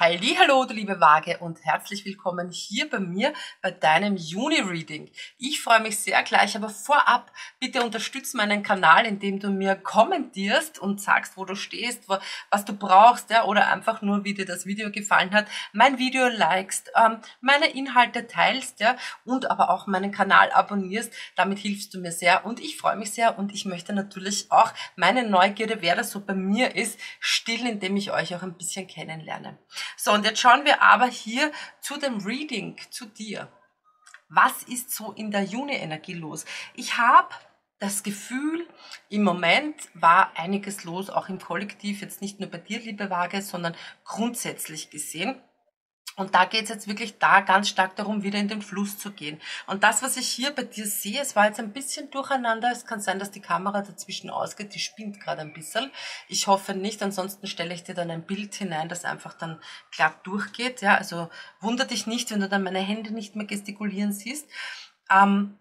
Halli, hallo, du liebe Waage und herzlich willkommen hier bei mir bei deinem Juni-Reading. Ich freue mich sehr gleich, aber vorab bitte unterstütze meinen Kanal, indem du mir kommentierst und sagst, wo du stehst, was du brauchst, ja, oder einfach nur, wie dir das Video gefallen hat, mein Video likest, ähm, meine Inhalte teilst, ja, und aber auch meinen Kanal abonnierst. Damit hilfst du mir sehr und ich freue mich sehr und ich möchte natürlich auch meine Neugierde, wer das so bei mir ist, stillen, indem ich euch auch ein bisschen kennenlerne. So, und jetzt schauen wir aber hier zu dem Reading, zu dir. Was ist so in der Juni-Energie los? Ich habe das Gefühl, im Moment war einiges los, auch im Kollektiv, jetzt nicht nur bei dir, liebe Waage, sondern grundsätzlich gesehen. Und da geht es jetzt wirklich da ganz stark darum, wieder in den Fluss zu gehen. Und das, was ich hier bei dir sehe, es war jetzt ein bisschen durcheinander. Es kann sein, dass die Kamera dazwischen ausgeht. Die spinnt gerade ein bisschen. Ich hoffe nicht. Ansonsten stelle ich dir dann ein Bild hinein, das einfach dann glatt durchgeht. Ja, also wunder dich nicht, wenn du dann meine Hände nicht mehr gestikulieren siehst. Ähm,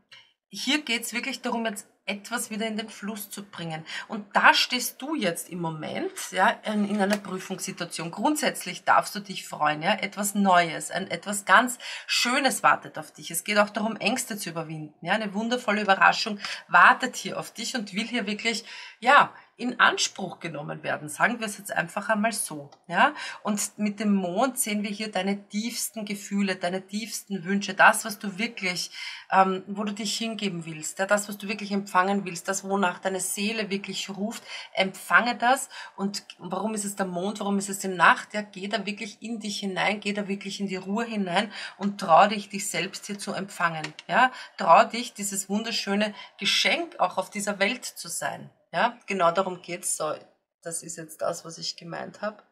hier geht es wirklich darum, jetzt etwas wieder in den Fluss zu bringen. Und da stehst du jetzt im Moment ja, in, in einer Prüfungssituation. Grundsätzlich darfst du dich freuen. Ja? Etwas Neues, ein, etwas ganz Schönes wartet auf dich. Es geht auch darum, Ängste zu überwinden. Ja? Eine wundervolle Überraschung wartet hier auf dich und will hier wirklich ja, in Anspruch genommen werden. Sagen wir es jetzt einfach einmal so. Ja? Und mit dem Mond sehen wir hier deine tiefsten Gefühle, deine tiefsten Wünsche, das, was du wirklich, ähm, wo du dich hingeben willst, ja? das, was du wirklich empfangen willst, das, wonach deine Seele wirklich ruft, empfange das. Und warum ist es der Mond, warum ist es die Nacht? Ja, geh da wirklich in dich hinein, geh da wirklich in die Ruhe hinein und trau dich, dich selbst hier zu empfangen. Ja? Trau dich, dieses wunderschöne Geschenk auch auf dieser Welt zu sein. Ja, genau darum geht's. So, das ist jetzt das, was ich gemeint habe.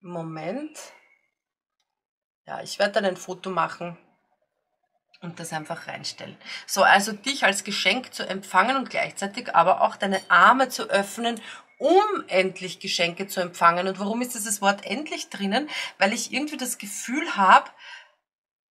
Moment. Ja, ich werde dann ein Foto machen und das einfach reinstellen. So, also dich als Geschenk zu empfangen und gleichzeitig aber auch deine Arme zu öffnen, um endlich Geschenke zu empfangen. Und warum ist dieses Wort endlich drinnen? Weil ich irgendwie das Gefühl habe,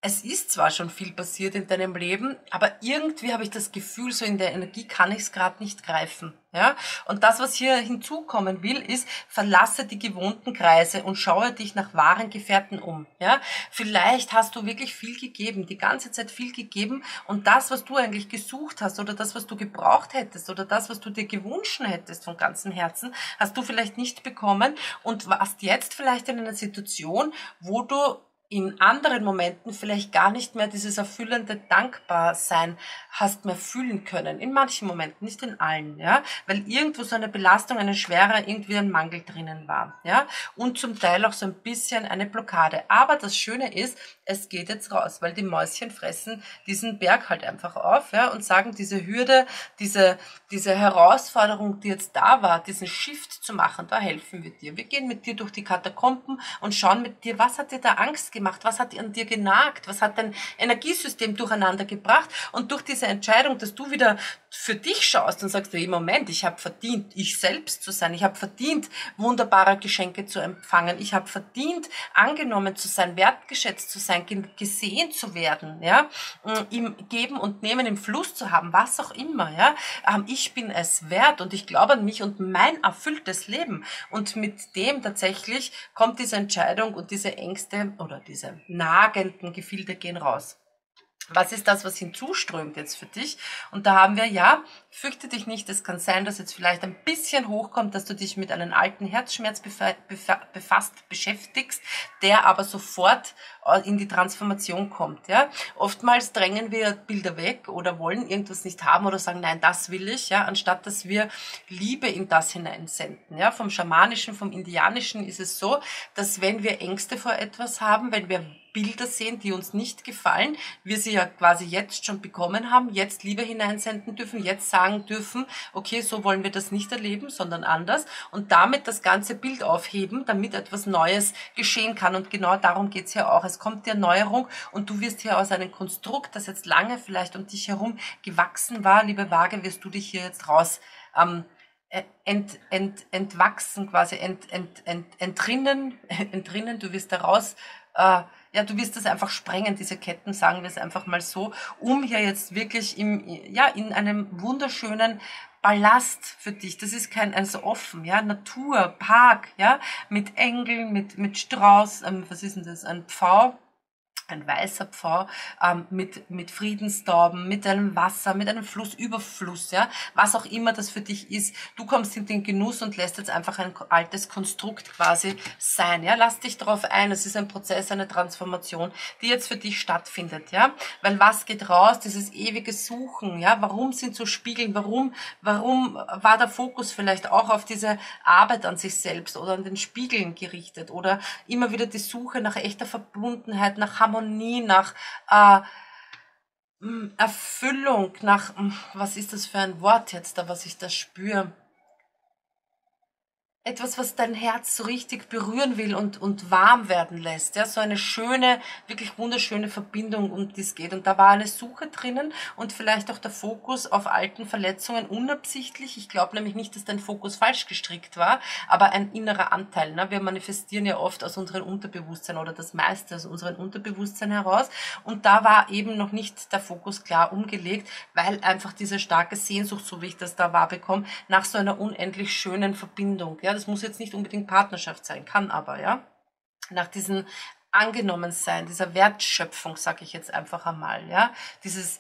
es ist zwar schon viel passiert in deinem Leben, aber irgendwie habe ich das Gefühl, so in der Energie kann ich es gerade nicht greifen. Ja? Und das, was hier hinzukommen will, ist, verlasse die gewohnten Kreise und schaue dich nach wahren Gefährten um. Ja? Vielleicht hast du wirklich viel gegeben, die ganze Zeit viel gegeben und das, was du eigentlich gesucht hast oder das, was du gebraucht hättest oder das, was du dir gewünscht hättest von ganzem Herzen, hast du vielleicht nicht bekommen und warst jetzt vielleicht in einer Situation, wo du in anderen Momenten vielleicht gar nicht mehr dieses erfüllende Dankbarsein hast mehr fühlen können. In manchen Momenten, nicht in allen, ja, weil irgendwo so eine Belastung, eine Schwere, irgendwie ein Mangel drinnen war, ja, und zum Teil auch so ein bisschen eine Blockade. Aber das Schöne ist, es geht jetzt raus, weil die Mäuschen fressen diesen Berg halt einfach auf, ja, und sagen, diese Hürde, diese, diese Herausforderung, die jetzt da war, diesen Shift zu machen, da helfen wir dir. Wir gehen mit dir durch die Katakomben und schauen mit dir, was hat dir da Angst gemacht? Was hat an dir genagt? Was hat dein Energiesystem durcheinander gebracht? Und durch diese Entscheidung, dass du wieder für dich schaust und sagst, hey, Moment, ich habe verdient, ich selbst zu sein. Ich habe verdient, wunderbare Geschenke zu empfangen. Ich habe verdient, angenommen zu sein, wertgeschätzt zu sein, gesehen zu werden, ja, im Geben und Nehmen im Fluss zu haben, was auch immer, ja. Ähm, ich bin es wert und ich glaube an mich und mein erfülltes Leben. Und mit dem tatsächlich kommt diese Entscheidung und diese Ängste oder diese nagenden Gefilde gehen raus. Was ist das, was hinzuströmt jetzt für dich? Und da haben wir, ja, fürchte dich nicht, es kann sein, dass jetzt vielleicht ein bisschen hochkommt, dass du dich mit einem alten Herzschmerz befasst, beschäftigst, der aber sofort äh, in die Transformation kommt, ja. Oftmals drängen wir Bilder weg oder wollen irgendwas nicht haben oder sagen, nein, das will ich, ja, anstatt dass wir Liebe in das hineinsenden, ja. Vom Schamanischen, vom Indianischen ist es so, dass wenn wir Ängste vor etwas haben, wenn wir Bilder sehen, die uns nicht gefallen, wir sie ja quasi jetzt schon bekommen haben, jetzt Liebe hineinsenden dürfen, jetzt sagen dürfen, okay, so wollen wir das nicht erleben, sondern anders und damit das ganze Bild aufheben, damit etwas Neues geschehen kann. Und genau darum geht's ja auch. Es kommt die Erneuerung und du wirst hier aus einem Konstrukt, das jetzt lange vielleicht um dich herum gewachsen war, liebe Waage, wirst du dich hier jetzt raus ähm, äh, ent, ent, entwachsen, quasi ent, ent, ent, entrinnen, entrinnen, du wirst da raus äh, ja, du wirst das einfach sprengen, diese Ketten, sagen wir es einfach mal so, um hier jetzt wirklich im, ja, in einem wunderschönen Ballast für dich. Das ist kein, also offen, ja, Natur, Park, ja, mit Engeln, mit, mit Strauß, ähm, was ist denn das, ein Pfau, ein weißer Pfau ähm, mit, mit Friedenstauben, mit einem Wasser, mit einem Flussüberfluss, ja, was auch immer das für dich ist. Du kommst in den Genuss und lässt jetzt einfach ein altes Konstrukt quasi sein, ja. Lass dich darauf ein. Es ist ein Prozess, eine Transformation, die jetzt für dich stattfindet, ja. Weil was geht raus? Dieses ewige Suchen, ja. Warum sind so Spiegeln? Warum, warum war der Fokus vielleicht auch auf diese Arbeit an sich selbst oder an den Spiegeln gerichtet oder immer wieder die Suche nach echter Verbundenheit, nach Harmonie Harmonie, nach äh, Erfüllung, nach, was ist das für ein Wort jetzt da, was ich da spüre? Etwas, was dein Herz so richtig berühren will und, und warm werden lässt. Ja, so eine schöne, wirklich wunderschöne Verbindung, um die es geht. Und da war eine Suche drinnen und vielleicht auch der Fokus auf alten Verletzungen unabsichtlich. Ich glaube nämlich nicht, dass dein Fokus falsch gestrickt war, aber ein innerer Anteil. Ne? Wir manifestieren ja oft aus unserem Unterbewusstsein oder das meiste aus unserem Unterbewusstsein heraus. Und da war eben noch nicht der Fokus klar umgelegt, weil einfach diese starke Sehnsucht, so wie ich das da wahr bekomme, nach so einer unendlich schönen Verbindung. Ja? Das muss jetzt nicht unbedingt Partnerschaft sein, kann aber, ja. Nach diesem Angenommensein, dieser Wertschöpfung, sage ich jetzt einfach einmal, ja. Dieses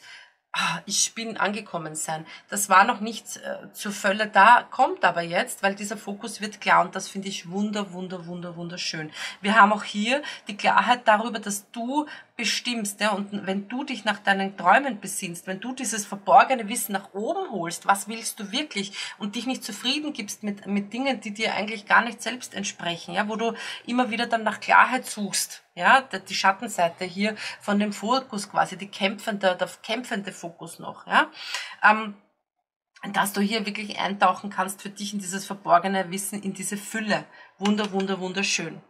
ich bin angekommen sein. Das war noch nicht äh, zur Fülle da, kommt aber jetzt, weil dieser Fokus wird klar und das finde ich wunder, wunder, wunder, wunderschön. Wir haben auch hier die Klarheit darüber, dass du bestimmst. Ja? Und wenn du dich nach deinen Träumen besinnst, wenn du dieses verborgene Wissen nach oben holst, was willst du wirklich und dich nicht zufrieden gibst mit, mit Dingen, die dir eigentlich gar nicht selbst entsprechen, ja? wo du immer wieder dann nach Klarheit suchst, ja, die Schattenseite hier von dem Fokus quasi, die kämpfende, der kämpfende Fokus noch, ja, ähm, dass du hier wirklich eintauchen kannst für dich in dieses verborgene Wissen, in diese Fülle. Wunder, wunder, wunderschön.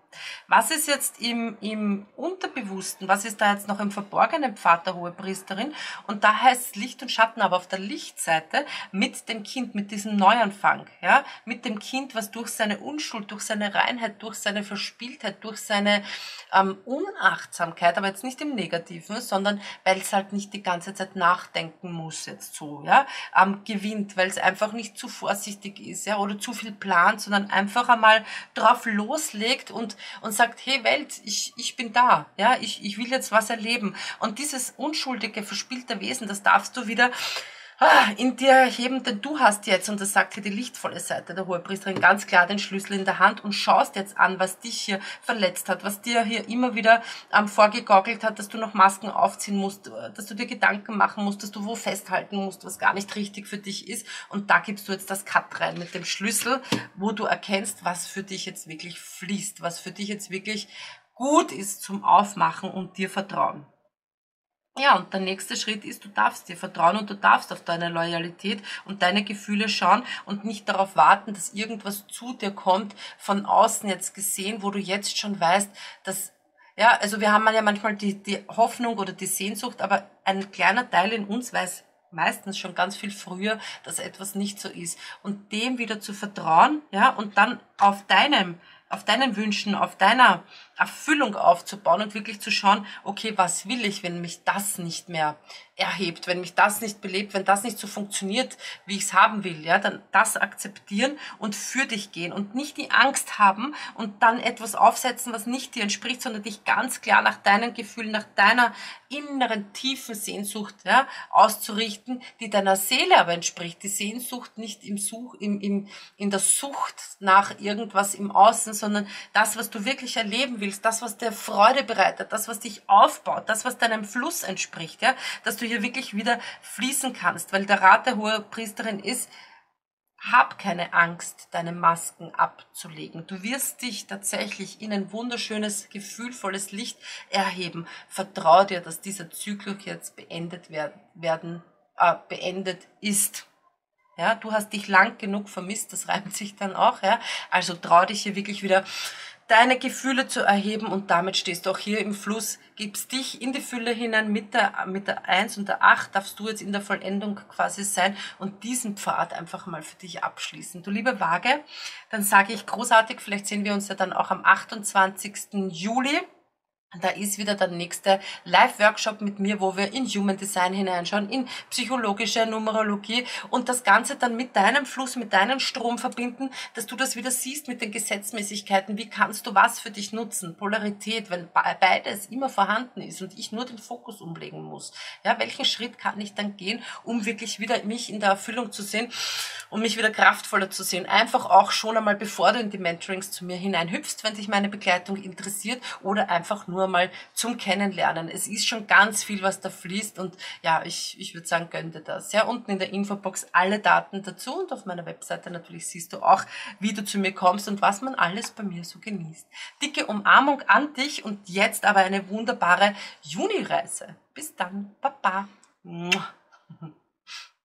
Was ist jetzt im, im Unterbewussten, was ist da jetzt noch im verborgenen Pfad der Hohepriesterin? Und da heißt Licht und Schatten, aber auf der Lichtseite mit dem Kind, mit diesem Neuanfang, ja, mit dem Kind, was durch seine Unschuld, durch seine Reinheit, durch seine Verspieltheit, durch seine ähm, Unachtsamkeit, aber jetzt nicht im Negativen, sondern weil es halt nicht die ganze Zeit nachdenken muss jetzt so, ja, ähm, gewinnt, weil es einfach nicht zu vorsichtig ist, ja, oder zu viel plant, sondern einfach einmal drauf loslegt und und sagt, hey Welt, ich, ich bin da, ja, ich, ich will jetzt was erleben. Und dieses unschuldige, verspielte Wesen, das darfst du wieder ah, in dir heben, denn du hast jetzt, und das sagt hier die lichtvolle Seite der Hohepriesterin, ganz klar den Schlüssel in der Hand und schaust jetzt an, was dich hier verletzt hat, was dir hier immer wieder ähm, vorgegaukelt hat, dass du noch Masken aufziehen musst, dass du dir Gedanken machen musst, dass du wo festhalten musst, was gar nicht richtig für dich ist. Und da gibst du jetzt das Cut rein mit dem Schlüssel, wo du erkennst, was für dich jetzt wirklich fließt, was für dich jetzt wirklich gut ist zum Aufmachen und dir vertrauen. Ja, und der nächste Schritt ist, du darfst dir vertrauen und du darfst auf deine Loyalität und deine Gefühle schauen und nicht darauf warten, dass irgendwas zu dir kommt, von außen jetzt gesehen, wo du jetzt schon weißt, dass, ja, also wir haben ja manchmal die, die Hoffnung oder die Sehnsucht, aber ein kleiner Teil in uns weiß meistens schon ganz viel früher, dass etwas nicht so ist. Und dem wieder zu vertrauen, ja, und dann auf deinem, auf deinen Wünschen, auf deiner Erfüllung aufzubauen und wirklich zu schauen, okay, was will ich, wenn mich das nicht mehr erhebt, wenn mich das nicht belebt, wenn das nicht so funktioniert, wie ich es haben will, ja, dann das akzeptieren und für dich gehen und nicht die Angst haben und dann etwas aufsetzen, was nicht dir entspricht, sondern dich ganz klar nach deinen Gefühlen, nach deiner inneren tiefen Sehnsucht ja, auszurichten, die deiner Seele aber entspricht. Die Sehnsucht nicht im Such, im, im, in der Sucht nach irgendwas im Außen, sondern das, was du wirklich erleben willst, das, was dir Freude bereitet, das, was dich aufbaut, das, was deinem Fluss entspricht, ja, dass du hier wirklich wieder fließen kannst, weil der Rat der hohen Priesterin ist, hab keine Angst, deine Masken abzulegen. Du wirst dich tatsächlich in ein wunderschönes, gefühlvolles Licht erheben. Vertrau dir, dass dieser Zyklus jetzt beendet werden äh, beendet ist. Ja, du hast dich lang genug vermisst, das reimt sich dann auch, ja. Also trau dich hier wirklich wieder deine Gefühle zu erheben und damit stehst du auch hier im Fluss, gibst dich in die Fülle hinein mit der, mit der 1 und der 8 darfst du jetzt in der Vollendung quasi sein und diesen Pfad einfach mal für dich abschließen. Du liebe Waage, dann sage ich großartig, vielleicht sehen wir uns ja dann auch am 28. Juli da ist wieder der nächste Live-Workshop mit mir, wo wir in Human Design hineinschauen, in psychologische Numerologie und das Ganze dann mit deinem Fluss, mit deinem Strom verbinden, dass du das wieder siehst mit den Gesetzmäßigkeiten. Wie kannst du was für dich nutzen? Polarität, wenn beides immer vorhanden ist und ich nur den Fokus umlegen muss. Ja, welchen Schritt kann ich dann gehen, um wirklich wieder mich in der Erfüllung zu sehen, um mich wieder kraftvoller zu sehen? Einfach auch schon einmal, bevor du in die Mentorings zu mir hineinhüpfst, wenn dich meine Begleitung interessiert oder einfach nur mal zum Kennenlernen. Es ist schon ganz viel, was da fließt und ja, ich, ich würde sagen, gönn dir das. Ja, unten in der Infobox alle Daten dazu und auf meiner Webseite natürlich siehst du auch, wie du zu mir kommst und was man alles bei mir so genießt. Dicke Umarmung an dich und jetzt aber eine wunderbare Juni-Reise. Bis dann, Baba.